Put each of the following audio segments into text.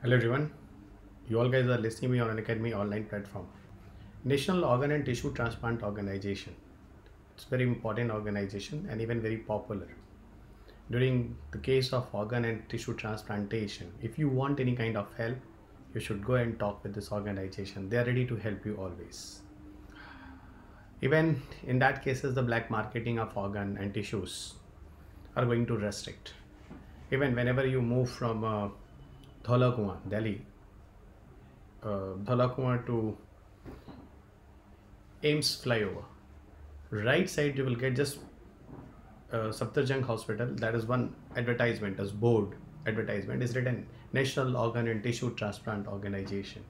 Hello everyone. You all guys are listening me on Unacademy online platform. National Organ and Tissue Transplant Organization. It's a very important organization and even very popular. During the case of organ and tissue transplantation, if you want any kind of help, you should go and talk with this organization. They are ready to help you always. Even in that cases, the black marketing of organ and tissues are going to restrict. Even whenever you move from Dhaula Kuan, Delhi, uh, Dhaula Kuan to AIIMS flyover, right side you will get just uh, Safdarjung Hospital. That is one advertisement, as board advertisement is written National Organ and Tissue Transplant Organization.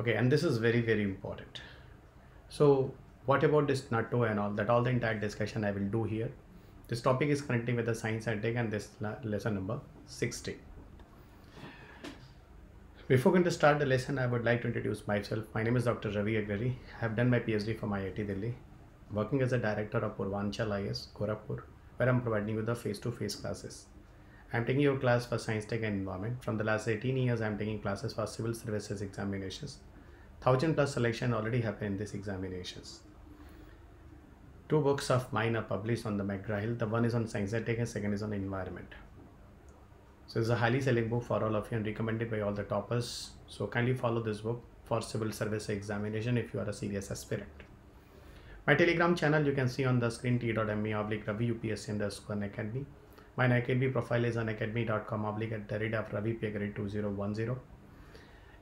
Okay, and this is very very important. So what about this NATO and all that? All the entire discussion I will do here. This topic is connecting with the science and tech, and this lesson number 60. Before going to start the lesson, I would like to introduce myself. My name is Dr. Ravi Agrahari. I have done my PhD from IIT Delhi, working as a director of Purvanchal IS, Gorakhpur, where I'm providing you the face-to-face classes. I'm taking your class for science, tech, and environment. From the last 18 years, I'm taking classes for civil services examinations. Thousand plus selection already happened in these examinations. Two books of mine are published on the McGraw-Hill. The one is on science and tech, and second is on environment. So it's a highly selling book for all of you and recommended by all the toppers. So kindly follow this book for civil service examination if you are a serious aspirant. My telegram channel you can see on the screen t.me oblique ravi upsc underscore academy. My academy profile is on unacademy.com oblique at the rate of ravi P 2010.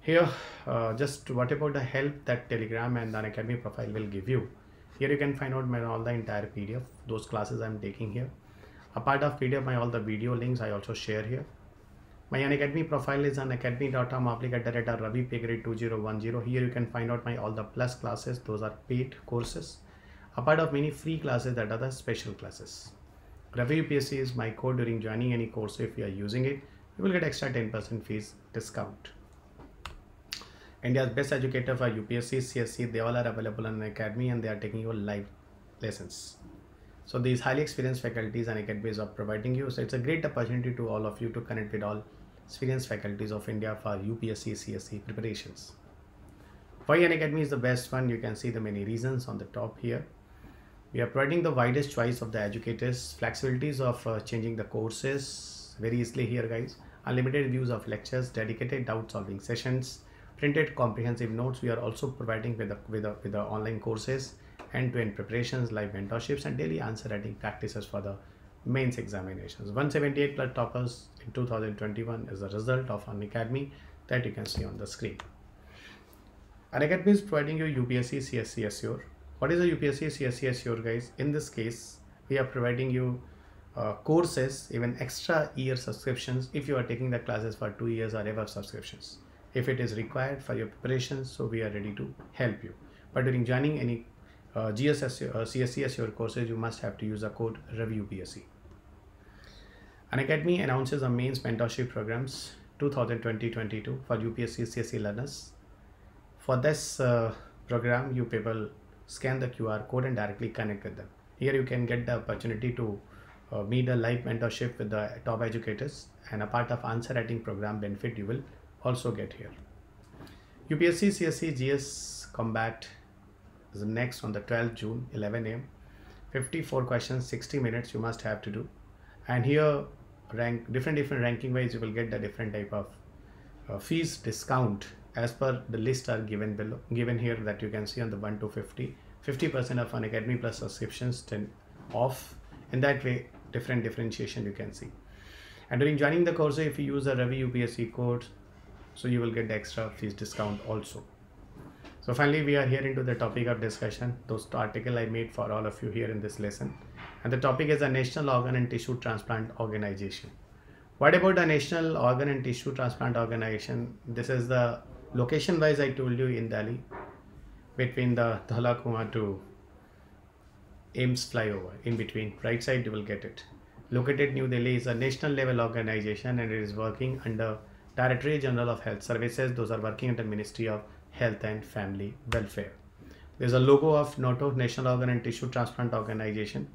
Here, uh, just what about the help that telegram and the academy profile will give you. Here you can find out my all the entire PDF, those classes I'm taking here. A part of PDF, my all the video links I also share here. My Unacademy profile is on unacademy.com rate Ravi Pay grade 2010. Here you can find out my all the plus classes. Those are paid courses. Apart of many free classes that are the special classes. Ravi UPSC is my code during joining any course. If you are using it, you will get extra 10% fees discount. India's best educator for UPSC, CSE, they all are available on Unacademy and they are taking your live lessons. So these highly experienced faculties and academies are providing you. So it's a great opportunity to all of you to connect with all experienced faculties of India for UPSC, CSE preparations. Why Unacademy is the best one? You can see the many reasons on the top here. We are providing the widest choice of the educators, flexibilities of uh, changing the courses very easily here guys, unlimited views of lectures, dedicated doubt solving sessions, printed comprehensive notes. We are also providing with the, with the, with the online courses, end-to-end preparations, live mentorships and daily answer writing practices for the mains examinations. 178 plus toppers in 2021 is the result of Unacademy that you can see on the screen. Unacademy is providing you UPSC CSE Assure. What is a UPSC CSE Assure guys? In this case, we are providing you uh, courses, even extra year subscriptions if you are taking the classes for two years or ever subscriptions. If it is required for your preparations, so we are ready to help you. But during joining any uh, GSS, uh, CSE Assure courses, you must have to use the code RAVIUPSC. An Academy announces a mains mentorship programs 2020-22 for UPSC CSE learners. For this uh, program, you people scan the QR code and directly connect with them. Here you can get the opportunity to uh, meet a live mentorship with the top educators and a part of answer writing program benefit you will also get here. UPSC CSE GS Combat is next on the 12th June 11 am 54 questions 60 minutes you must have to do. And here rank different different ranking wise you will get the different type of uh, fees discount as per the list are given below given here that you can see on the 1 to 50 50 percent of Unacademy plus subscriptions 10 off. In that way different differentiation you can see. And during joining the course if you use the Ravi UPSC code so you will get the extra fees discount also so finally we are here into the topic of discussion those article i made for all of you here in this lesson. And the topic is a national organ and tissue transplant organization. What about the national organ and tissue transplant organization? This is the location wise i told you in delhi between the Dhaula Kuan to AIIMS flyover in between. Right side you will get it. Located new delhi is a national level organization and it is working under directorate general of health services. Those are working under the ministry of health and family welfare there's a logo of nato national organ and tissue transplant organization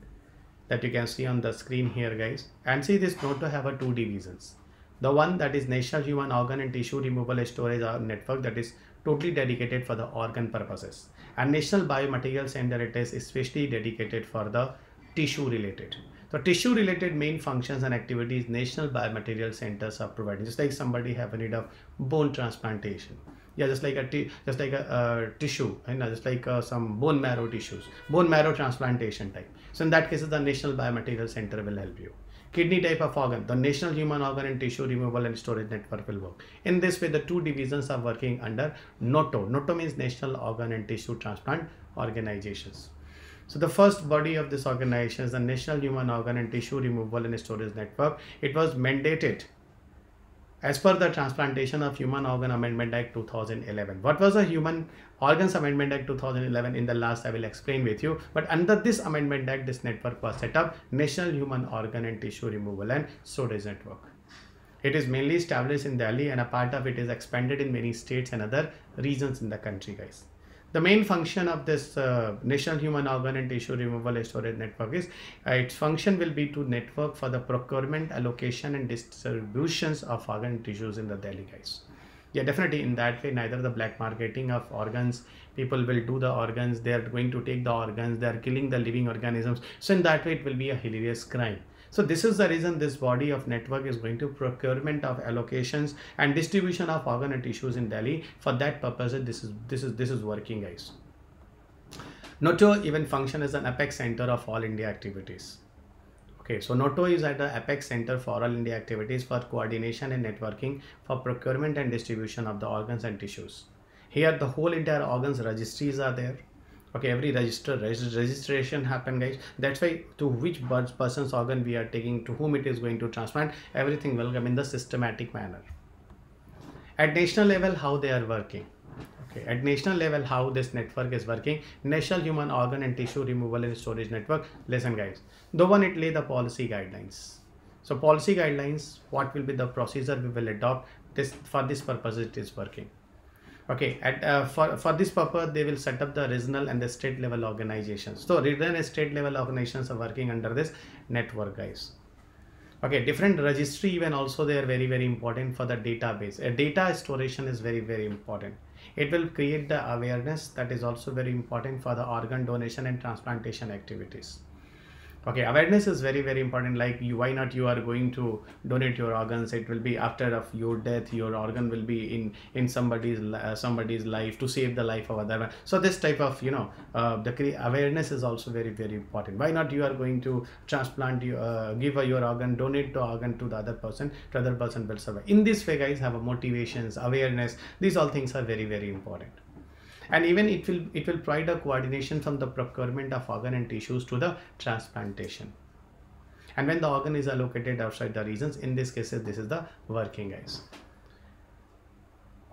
that you can see on the screen here guys and see this noto have a two divisions The one that is National Human Organ and Tissue Removal Storage Network that is totally dedicated for the organ purposes. And National Biomaterial Center it is especially dedicated for the tissue related. So tissue related main functions and activities national biomaterial centers are providing. Just like somebody have a need of bone transplantation. Yeah, just like a just like a uh, tissue, and just like uh, some bone marrow tissues, bone marrow transplantation type. So in that case, the National Biomaterial Center will help you. Kidney type of organ, the National Human Organ and Tissue Removal and Storage Network will work. In this way, the two divisions are working under NOTO. NOTO means National Organ and Tissue Transplant Organizations. So the first body of this organization is the National Human Organ and Tissue Removal and Storage Network. It was mandated as per the Transplantation of Human Organ Amendment Act 2011. What was the Human Organs Amendment Act 2011 in the last I will explain with you. But under this Amendment Act, this network was set up National Human Organ and Tissue Removal and Storage Network. It is mainly established in Delhi and a part of it is expanded in many states and other regions in the country guys. The main function of this uh, National Human Organ and Tissue Removal and Storage Network is uh, its function will be to network for the procurement, allocation and distributions of organ tissues in the Delhi guys. Yeah, definitely in that way, neither the black marketing of organs, people will do the organs, they are going to take the organs, they are killing the living organisms. So in that way, it will be a hilarious crime. So this is the reason this body of network is going to procurement of allocations and distribution of organ and tissues in Delhi. For that purpose, this is this is this is working, guys. Noto even function as an apex center of all India activities. Okay, so Noto is at the apex center for all India activities for coordination and networking for procurement and distribution of the organs and tissues. Here, the whole entire organs registries are there okay every register registration happen guys. That's why to which person's organ we are taking to whom it is going to transplant everything will come in the systematic manner. At national level how they are working. Okay at national level how this network is working. National human organ and tissue removal and storage network. Listen guys. The one it lay the policy guidelines. So policy guidelines what will be the procedure we will adopt? This for this purpose it is working okay at uh, for for this purpose they will set up the regional and the state level organizations. So regional and state level organizations are working under this network guys. Okay different registry even also they are very very important for the database. A data storage is very very important. It will create the awareness that is also very important for the organ donation and transplantation activities okay awareness is very very important. Like you why not you are going to donate your organs? It will be after of your death your organ will be in in somebody's uh, somebody's life to save the life of other. One. so this type of you know uh, the awareness is also very very important. Why not you are going to transplant you uh, give your organ donate the organ to the other person to other person will survive. In this way guys have a motivations awareness. These all things are very very important and even it will it will provide a coordination from the procurement of organ and tissues to the transplantation. And when the organ is allocated outside the regions in this cases this is the working guys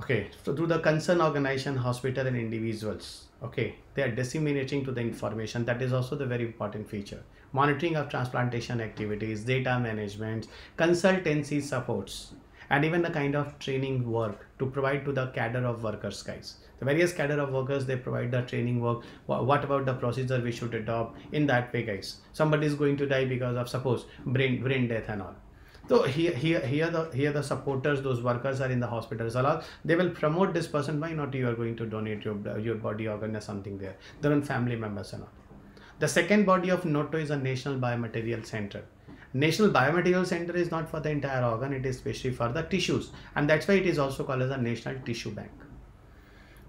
okay so through the concern organization hospital and individuals okay they are disseminating to the information. That is also the very important feature. Monitoring of transplantation activities data management consultancy supports and even the kind of training work to provide to the cadre of workers guys. The various cadre of workers they provide the training work. What about the procedure we should adopt in that way guys? Somebody is going to die because of suppose brain brain death and all. So here here here the here the supporters those workers are in the hospitals a lot. They will promote this person. Why not you are going to donate your your body organ or something there? Their own family members and all. The second body of noto is a national biomaterial center national biomaterial center is not for the entire organ it is especially for the tissues and that's why it is also called as a national tissue bank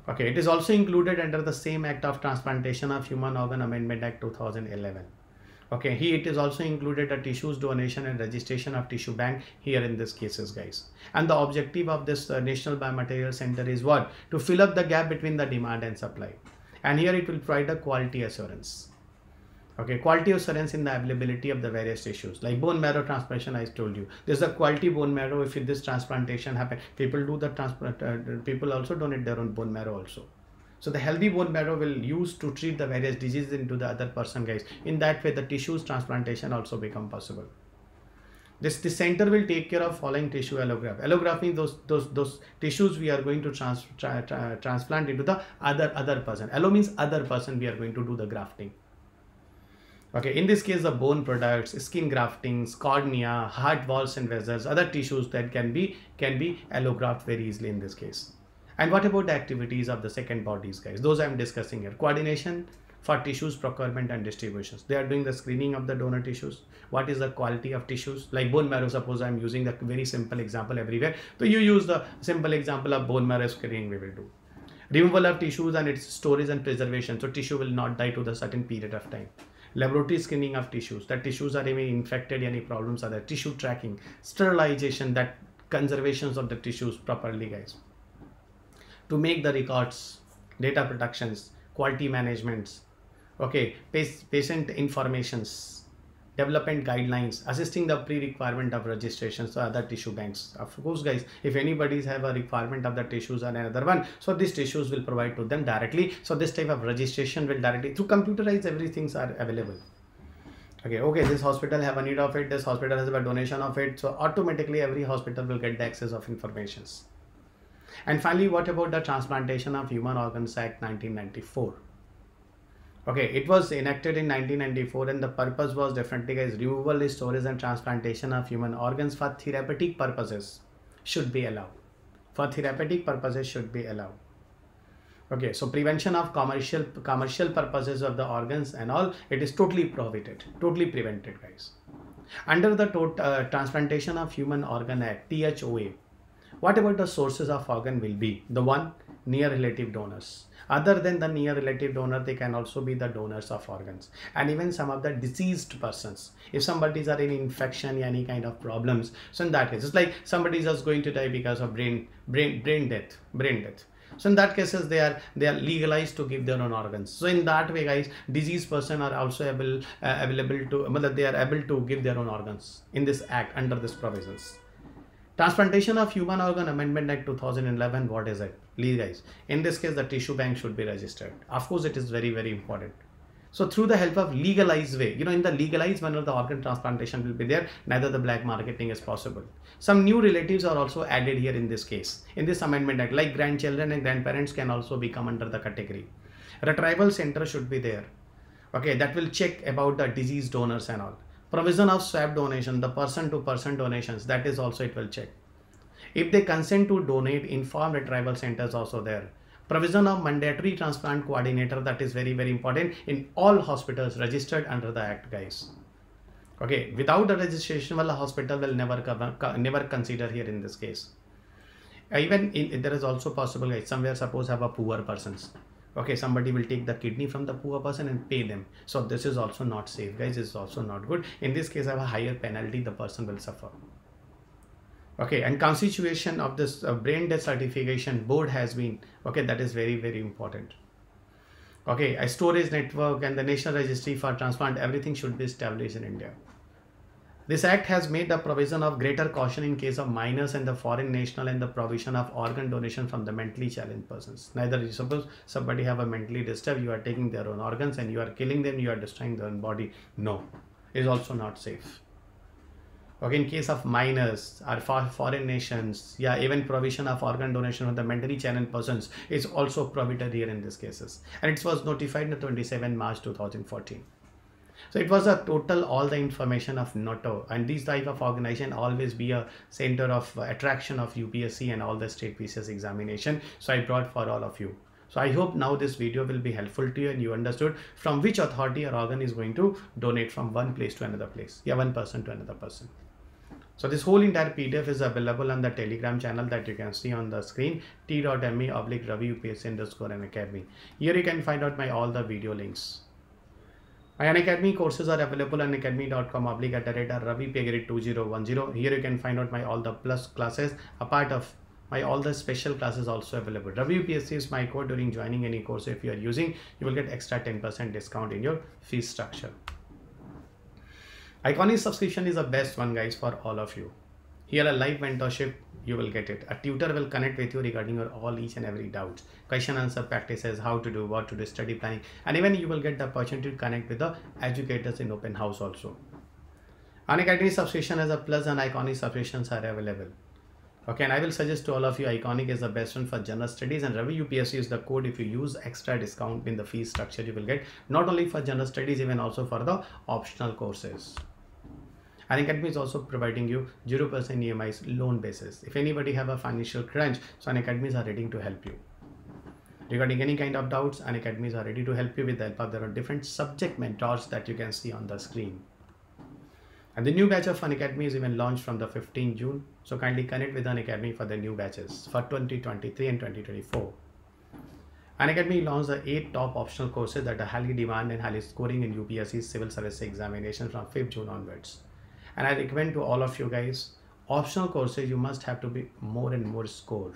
Okay, it is also included under the same Act of Transplantation of Human Organ Amendment Act 2011. Okay, here it is also included a tissues donation and registration of tissue bank here in this cases guys. And the objective of this uh, National Biomaterial Center is what? To fill up the gap between the demand and supply. And here it will provide a quality assurance okay quality of assurance in the availability of the various tissues. Like bone marrow transplantation i told you. There's a quality bone marrow if this transplantation happen. People do the transplant uh, people also donate their own bone marrow also. So the healthy bone marrow will use to treat the various diseases into the other person guys. In that way the tissues transplantation also become possible. This the center will take care of following tissue allograft allograft means those those those tissues we are going to trans, tra, tra, transplant into the other other person. Allo means other person we are going to do the grafting Okay, in this case, the bone products, skin graftings, cornea, heart walls and vessels, other tissues that can be can be allograft very easily in this case. And what about the activities of the second bodies, guys? Those I'm discussing here. Coordination for tissues procurement and distributions. They are doing the screening of the donor tissues. What is the quality of tissues? Like bone marrow, suppose I'm using the very simple example everywhere. So you use the simple example of bone marrow screening we will do. Removal of tissues and its storage and preservation. So tissue will not die to the certain period of time laboratory screening of tissues. That tissues are even infected any problems are there. Tissue tracking sterilization that conservations of the tissues properly guys. To make the records data productions, quality managements okay patient informations development guidelines assisting the pre-requirement of registrations to other tissue banks. Of course guys if anybody's have a requirement of the tissues and another one so these tissues will provide to them directly. So this type of registration will directly through computerized everything's are available. Okay okay this hospital have a need of it this hospital has a donation of it so automatically every hospital will get the access of informations. And finally what about the transplantation of human organs act 1994 Okay, it was enacted in 1994 and the purpose was definitely guys removal, storage and transplantation of human organs for therapeutic purposes should be allowed. For therapeutic purposes should be allowed. Okay, so prevention of commercial commercial purposes of the organs and all, it is totally prohibited, totally prevented guys. Under the uh, Transplantation of Human Organ Act, THOA, what about the sources of organ will be? The one, near relative donors. Other than the near relative donor they can also be the donors of organs. And even some of the deceased persons. If somebody's are in infection any kind of problems so in that case it's like somebody is just going to die because of brain brain brain death brain death. So in that cases they are they are legalized to give their own organs. So in that way guys diseased person are also able uh, available to well, they are able to give their own organs in this act under this provisions Transplantation of Human Organ Amendment Act 2011, what is it? Please guys, in this case the tissue bank should be registered. Of course it is very very important. So through the help of legalized way, you know in the legalized manner the organ transplantation will be there, neither the black marketing is possible. Some new relatives are also added here in this case. In this amendment act, like grandchildren and grandparents can also become under the category. Retrieval center should be there. Okay, that will check about the disease donors and all provision of swap donation the person to person donations that is also it will check. If they consent to donate inform retrieval centers also there. Provision of mandatory transplant coordinator that is very very important in all hospitals registered under the act guys. Okay without the registration well the hospital will never cover, never consider here in this case. Even in, there is also possible guys somewhere suppose have a poor persons okay somebody will take the kidney from the poor person and pay them. So this is also not safe guys. It's also not good. In this case I have a higher penalty the person will suffer. Okay and constitution of this uh, brain death certification board has been okay that is very very important. Okay a storage network and the national registry for transplant everything should be established in india this act has made the provision of greater caution in case of minors and the foreign national and the provision of organ donation from the mentally challenged persons. Neither you suppose somebody have a mentally disturbed, you are taking their own organs and you are killing them, you are destroying their own body. No, is also not safe. Okay, in case of minors or for foreign nations, yeah, even provision of organ donation from the mentally challenged persons is also prohibited here in these cases. And it was notified on 27 March 2014. So it was a total all the information of NATO and these type of organization always be a center of attraction of UPSC and all the state PCS examination. So I brought for all of you. So I hope now this video will be helpful to you and you understood from which authority or organ is going to donate from one place to another place. Yeah, one person to another person. So this whole entire PDF is available on the Telegram channel that you can see on the screen t.me oblique Ravi UPSC underscore and academy. Here you can find out my all the video links. My Unacademy courses are available on unacademy.com oblique at the rate Ravi Pegrid 2010. Here you can find out my all the plus classes. A part of my all the special classes also available. Ravi UPSC is my code during joining any course. If you are using, you will get extra 10% discount in your fee structure. Iconic subscription is the best one guys for all of you. Here a live mentorship you will get it. A tutor will connect with you regarding your all each and every doubts, question answer practices, how to do, what to do, study planning, and even you will get the opportunity to connect with the educators in open house also. Unacademy subscription as a plus and iconic subscriptions are available. Okay, and I will suggest to all of you Iconic is the best one for general studies and Ravi UPSC is the code if you use extra discount in the fee structure you will get not only for general studies even also for the optional courses. Unacademy is also providing you 0% EMIs loan basis. If anybody have a financial crunch, so Unacademies are ready to help you. Regarding any kind of doubts, Unacademies are ready to help you with the help of there are different subject mentors that you can see on the screen. And the new batch of Unacademy is even launched from the 15th June. So kindly connect with Unacademy for the new batches for 2023 and 2024. Unacademy launched the eight top optional courses that are highly demanded and highly scoring in UPSC civil service examination from 5th June onwards. And I recommend to all of you guys, optional courses you must have to be more and more score.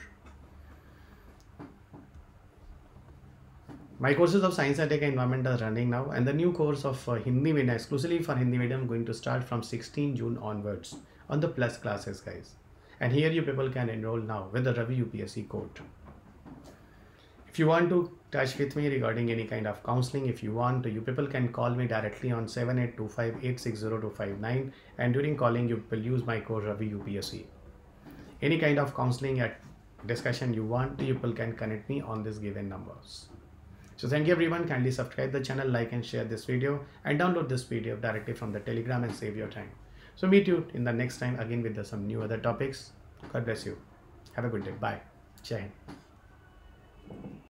My courses of Science and Tech Environment are running now and the new course of uh, Hindi medium exclusively for Hindi medium going to start from 16 June onwards on the plus classes guys. And here you people can enroll now with the Ravi UPSC code. If you want to touch with me regarding any kind of counseling, if you want, you people can call me directly on 7825 and during calling you will use my code Ravi UPSC. Any kind of counseling at discussion you want, you people can connect me on this given numbers. So thank you everyone. Kindly subscribe the channel, like and share this video and download this PDF directly from the telegram and save your time. So meet you in the next time again with some new other topics. God bless you. Have a good day. Bye. Jai.